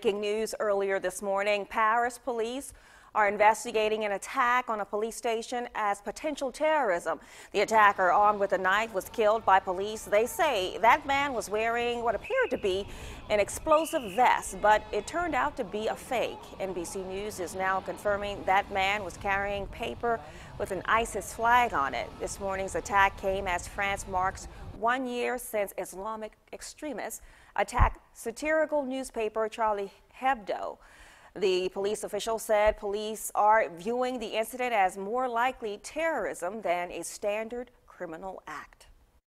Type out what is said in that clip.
Breaking news earlier this morning, Paris police are investigating an attack on a police station as potential terrorism. The attacker, armed with a knife, was killed by police. They say that man was wearing what appeared to be an explosive vest, but it turned out to be a fake. NBC News is now confirming that man was carrying paper with an ISIS flag on it. This morning's attack came as France marks one year since Islamic extremists attacked satirical newspaper Charlie Hebdo. The police official said police are viewing the incident as more likely terrorism than a standard criminal act.